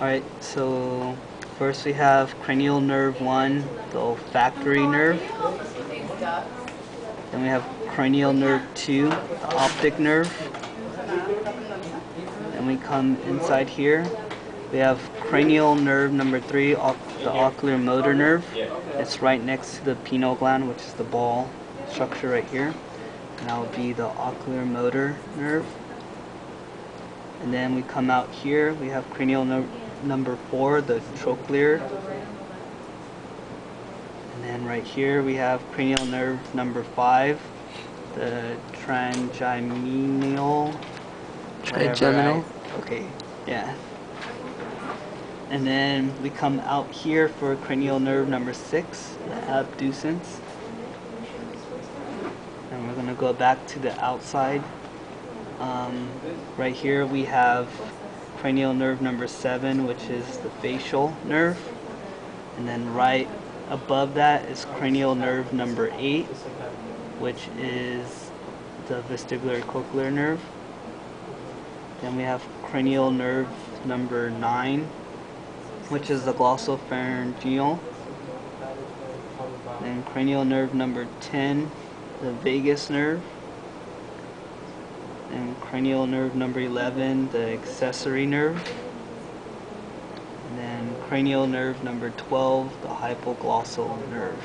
Alright, so first we have cranial nerve 1, the olfactory nerve. Then we have cranial nerve 2, the optic nerve. Then we come inside here. We have cranial nerve number 3, the oculomotor nerve. It's right next to the pineal gland, which is the ball structure right here. And that would be the oculomotor nerve. And then we come out here, we have cranial nerve number 4, the trochlear. And then right here we have cranial nerve number 5, the trigeminal. Trigeminal? Okay, yeah. And then we come out here for cranial nerve number 6, the abducens. And we're going to go back to the outside. Um, right here we have cranial nerve number 7, which is the facial nerve. And then right above that is cranial nerve number 8, which is the vestibulocochlear nerve. Then we have cranial nerve number 9, which is the glossopharyngeal. Then cranial nerve number 10, the vagus nerve and cranial nerve number 11, the accessory nerve. And then cranial nerve number 12, the hypoglossal nerve.